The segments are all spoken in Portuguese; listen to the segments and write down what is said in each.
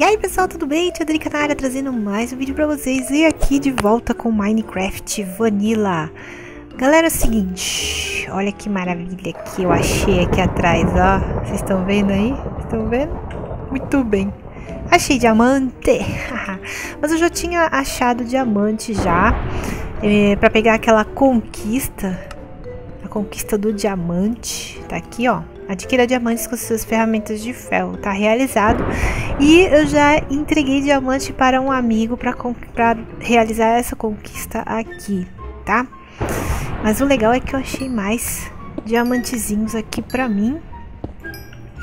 E aí pessoal, tudo bem? Tia Drica na área trazendo mais um vídeo pra vocês e aqui de volta com Minecraft Vanilla. Galera, é o seguinte, olha que maravilha que eu achei aqui atrás, ó. Vocês estão vendo aí? Estão vendo? Muito bem. Achei diamante. Mas eu já tinha achado diamante já, é, pra pegar aquela conquista, a conquista do diamante. Tá aqui, ó. Adquira diamantes com suas ferramentas de ferro. Tá realizado. E eu já entreguei diamante para um amigo para realizar essa conquista aqui, tá? Mas o legal é que eu achei mais diamantezinhos aqui para mim.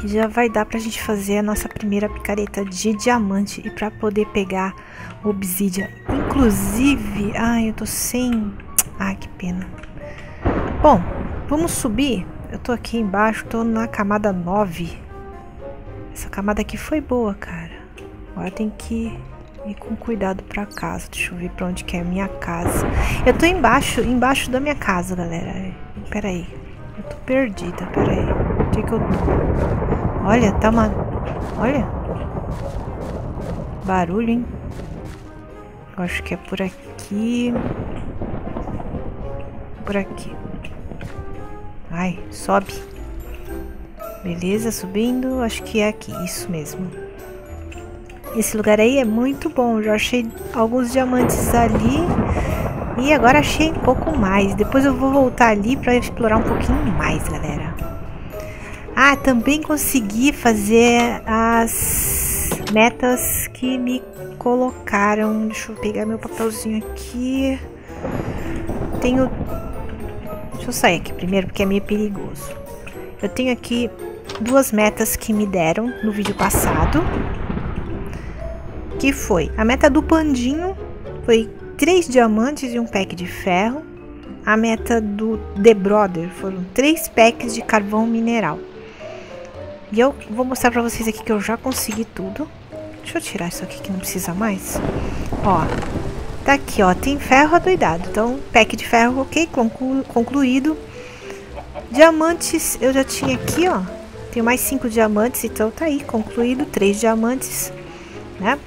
E já vai dar pra gente fazer a nossa primeira picareta de diamante e para poder pegar obsidian. Inclusive, ai, eu tô sem... Ai, que pena. Bom, vamos subir eu tô aqui embaixo, tô na camada 9. Essa camada aqui foi boa, cara. Agora tem que ir com cuidado pra casa. Deixa eu ver pra onde que é a minha casa. Eu tô embaixo, embaixo da minha casa, galera. Pera aí. Eu tô perdida, pera aí. Onde é que eu tô? Olha, tá uma... Olha. Barulho, hein? Eu acho que é por aqui. Por aqui. Ai, sobe. Beleza, subindo. Acho que é aqui, isso mesmo. Esse lugar aí é muito bom. Já achei alguns diamantes ali. E agora achei um pouco mais. Depois eu vou voltar ali para explorar um pouquinho mais, galera. Ah, também consegui fazer as metas que me colocaram. Deixa eu pegar meu papelzinho aqui. Tenho Deixa eu sair aqui primeiro porque é meio perigoso. Eu tenho aqui duas metas que me deram no vídeo passado. Que foi, a meta do pandinho foi três diamantes e um pack de ferro. A meta do The Brother foram três packs de carvão mineral. E eu vou mostrar pra vocês aqui que eu já consegui tudo. Deixa eu tirar isso aqui que não precisa mais. Ó, Tá aqui, ó, tem ferro adoidado. Então, pack de ferro, ok, conclu concluído. Diamantes, eu já tinha aqui, ó. Tenho mais cinco diamantes, então tá aí, concluído. Três diamantes, né?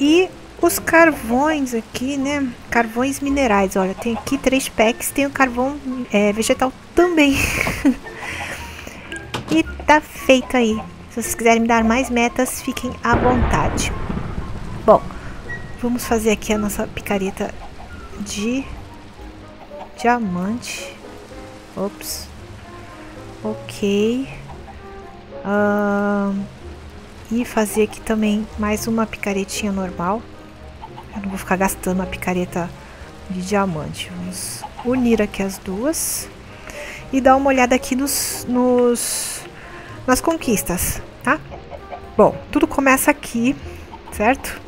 E os carvões aqui, né? Carvões minerais, olha, tem aqui três packs, tem o carvão é, vegetal também. e tá feito aí. Se vocês quiserem me dar mais metas, fiquem à vontade. Bom, Vamos fazer aqui a nossa picareta de diamante. Ops. Ok. Uh, e fazer aqui também mais uma picaretinha normal. Eu não vou ficar gastando a picareta de diamante. Vamos unir aqui as duas. E dar uma olhada aqui nos, nos nas conquistas, tá? Bom, tudo começa aqui, certo?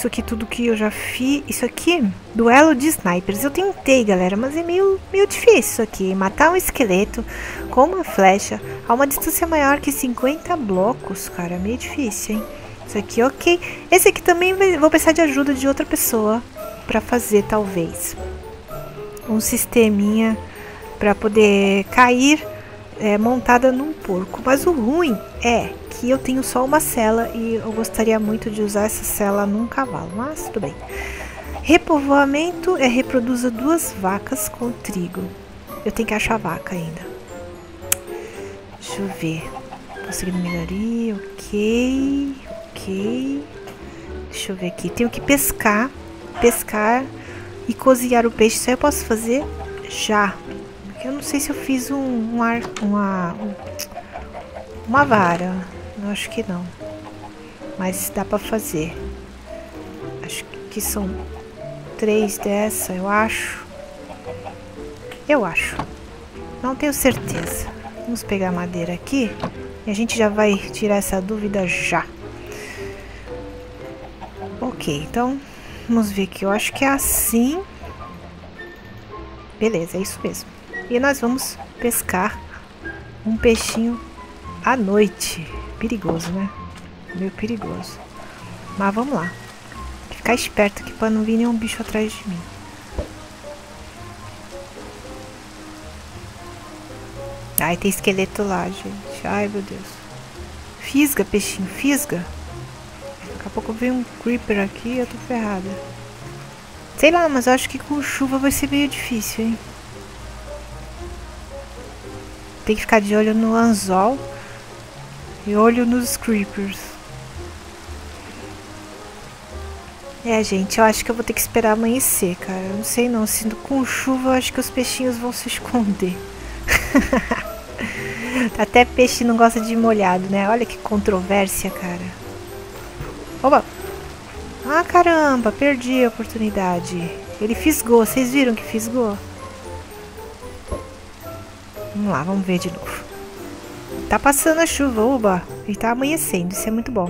Isso aqui tudo que eu já fiz. Isso aqui, duelo de snipers. Eu tentei, galera, mas é meio, meio difícil isso aqui. Matar um esqueleto com uma flecha a uma distância maior que 50 blocos, cara. É meio difícil, hein? Isso aqui, ok. Esse aqui também vou precisar de ajuda de outra pessoa para fazer, talvez. Um sisteminha para poder cair é, montada num porco. Mas o ruim é que eu tenho só uma cela e eu gostaria muito de usar essa cela num cavalo, mas tudo bem. Repovoamento é reproduza duas vacas com trigo. Eu tenho que achar vaca ainda. Deixa eu ver. Conseguindo melhoria, ok, ok. Deixa eu ver aqui. Tenho que pescar, pescar e cozinhar o peixe. Isso aí eu posso fazer já. Eu não sei se eu fiz um, um ar, uma, uma vara. Eu acho que não. Mas dá pra fazer. Acho que são três dessa, eu acho. Eu acho. Não tenho certeza. Vamos pegar a madeira aqui. E a gente já vai tirar essa dúvida já. Ok, então vamos ver aqui. Eu acho que é assim. Beleza, é isso mesmo. E nós vamos pescar um peixinho à noite. Perigoso, né? Meio perigoso. Mas vamos lá. Ficar esperto aqui para não vir nenhum bicho atrás de mim. Ai, tem esqueleto lá, gente. Ai, meu Deus. Fisga, peixinho, fisga. Daqui a pouco vem um creeper aqui e eu tô ferrada. Sei lá, mas eu acho que com chuva vai ser meio difícil, hein? Tem que ficar de olho no anzol e olho nos creepers. É, gente, eu acho que eu vou ter que esperar amanhecer, cara. Eu não sei não, se com chuva eu acho que os peixinhos vão se esconder. Até peixe não gosta de molhado, né? Olha que controvérsia, cara. Opa! Ah, caramba, perdi a oportunidade. Ele fisgou, vocês viram que fisgou? Vamos lá, vamos ver de novo. Tá passando a chuva, oba. E tá amanhecendo, isso é muito bom.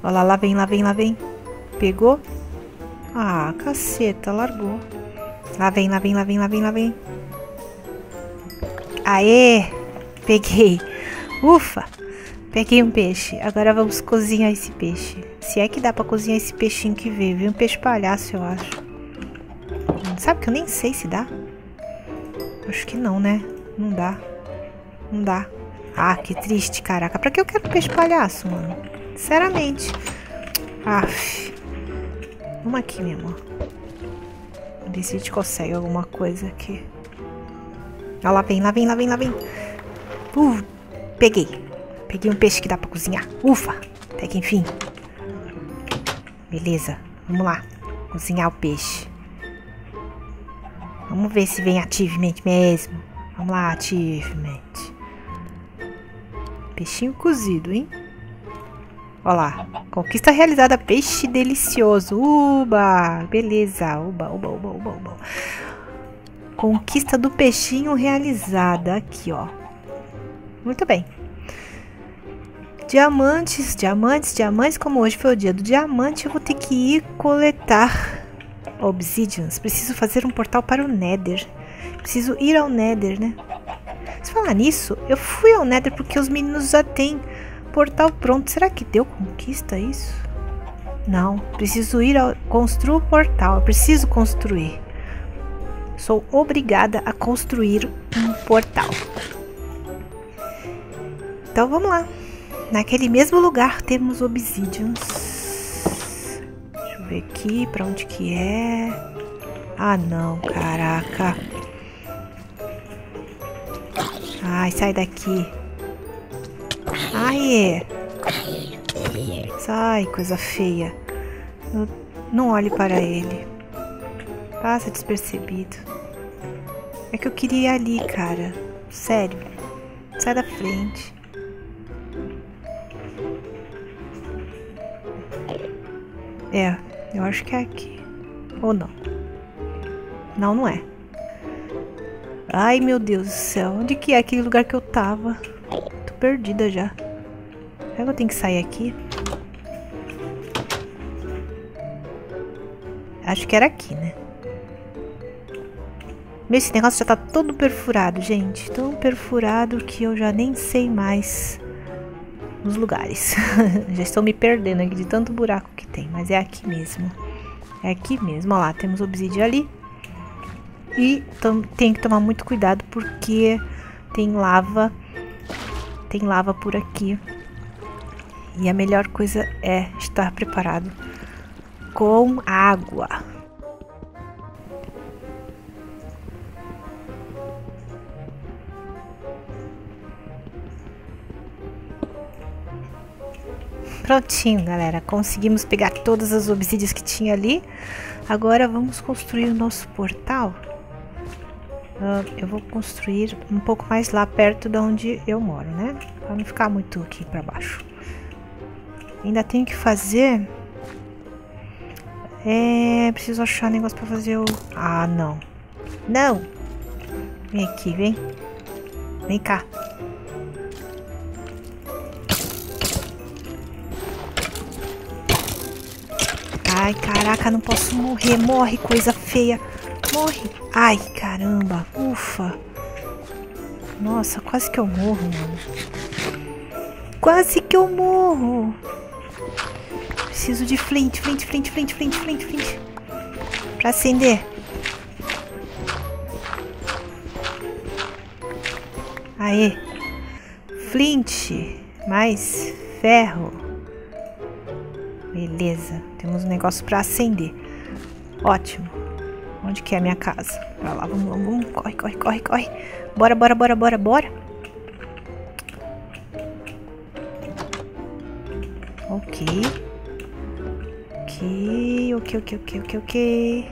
Olha lá, lá vem, lá vem, lá vem. Pegou? Ah, caceta, largou. Lá vem, lá vem, lá vem, lá vem, lá vem. Aê! Peguei. Ufa! Peguei um peixe. Agora vamos cozinhar esse peixe. Se é que dá pra cozinhar esse peixinho que veio. Veio um peixe palhaço, eu acho. Sabe que eu nem sei se dá? Acho que não, né? Não dá. Não dá. Ah, que triste, caraca. Pra que eu quero peixe palhaço, mano? Sinceramente. Aff. Vamos aqui, meu amor. Ver se a gente consegue alguma coisa aqui. Olha lá vem, lá vem, lá vem, lá vem. Uh, peguei. Peguei um peixe que dá pra cozinhar. Ufa! Até que enfim. Beleza, vamos lá. Cozinhar o peixe. Vamos ver se vem ativement mesmo. Vamos lá, ativement. Peixinho cozido, hein? Olha lá. Conquista realizada. Peixe delicioso. Uba! Beleza. Uba, uba, uba, uba, uba. Conquista do peixinho realizada. Aqui, ó. Muito bem. Diamantes, diamantes, diamantes. Como hoje foi o dia do diamante, eu vou ter que ir coletar obsidians. Preciso fazer um portal para o Nether. Preciso ir ao Nether, né? Se falar nisso, eu fui ao Nether porque os meninos já têm portal pronto. Será que deu conquista isso? Não, preciso ir ao construir o portal. Preciso construir. Sou obrigada a construir um portal. Então vamos lá. Naquele mesmo lugar temos obsidians. Ver aqui para onde que é. Ah não, caraca. Ai, sai daqui. Ai, Sai, coisa feia. Eu não olhe para ele. Passa despercebido. É que eu queria ir ali, cara. Sério. Sai da frente. É, eu acho que é aqui. Ou não? Não, não é. Ai, meu Deus do céu. Onde que é aquele lugar que eu tava? Tô perdida já. Será que eu tenho que sair aqui? Acho que era aqui, né? Esse negócio já tá todo perfurado, gente. Tão perfurado que eu já nem sei mais os lugares. já estou me perdendo aqui de tanto buraco que tem. Mas é aqui mesmo. É aqui mesmo. Olha lá, temos obsidian ali. E tem que tomar muito cuidado porque tem lava. Tem lava por aqui. E a melhor coisa é estar preparado com água. Prontinho, galera. Conseguimos pegar todas as obsidias que tinha ali. Agora vamos construir o nosso portal. Uh, eu vou construir um pouco mais lá perto de onde eu moro, né? Para não ficar muito aqui para baixo. Ainda tenho que fazer... É... Preciso achar negócio para fazer o... Ah, não. Não! Vem aqui, vem. Vem cá. Ai, caraca, não posso morrer. Morre, coisa feia. Morre. Ai, caramba. Ufa. Nossa, quase que eu morro, mano. Quase que eu morro. Preciso de flint, flint, flint, flint, flint, flint, flint. Pra acender. Aê. Flint. Mais ferro. Beleza, temos um negócio pra acender. Ótimo. Onde que é a minha casa? Pra lá, vamos, vamos, vamos. Corre, corre, corre, corre. Bora, bora, bora, bora, bora. Ok. Ok, ok, ok, ok, ok, ok.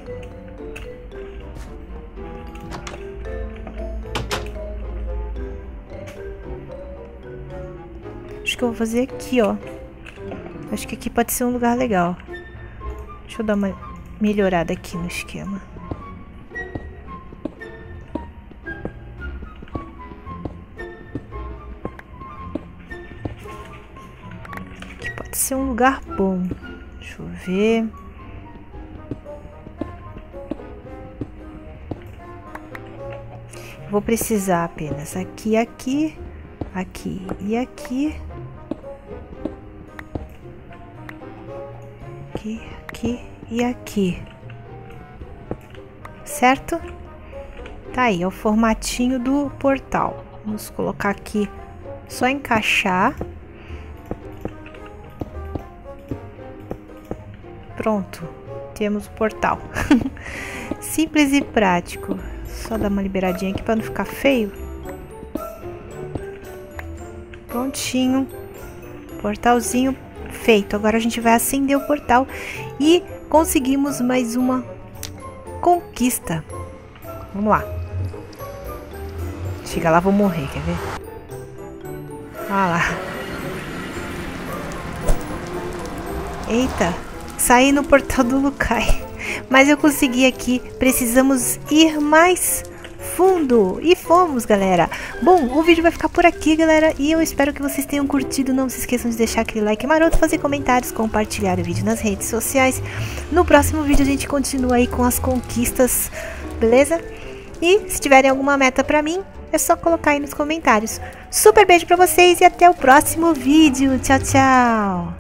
Acho que eu vou fazer aqui, ó. Acho que aqui pode ser um lugar legal. Deixa eu dar uma melhorada aqui no esquema. Aqui pode ser um lugar bom. Deixa eu ver. Vou precisar apenas aqui, aqui, aqui e aqui. Aqui, aqui e aqui. Certo? Tá aí, é o formatinho do portal. Vamos colocar aqui, só encaixar. Pronto, temos o portal. Simples e prático. Só dar uma liberadinha aqui para não ficar feio. Prontinho. Portalzinho feito. Agora a gente vai acender o portal e conseguimos mais uma conquista. Vamos lá. Chega lá, vou morrer, quer ver? Olha lá. Eita, saí no portal do Lukai. Mas eu consegui aqui. Precisamos ir mais fundo. E fomos, galera. Bom, o vídeo vai ficar por aqui, galera. E eu espero que vocês tenham curtido. Não se esqueçam de deixar aquele like maroto, fazer comentários, compartilhar o vídeo nas redes sociais. No próximo vídeo a gente continua aí com as conquistas, beleza? E se tiverem alguma meta pra mim, é só colocar aí nos comentários. Super beijo pra vocês e até o próximo vídeo. Tchau, tchau!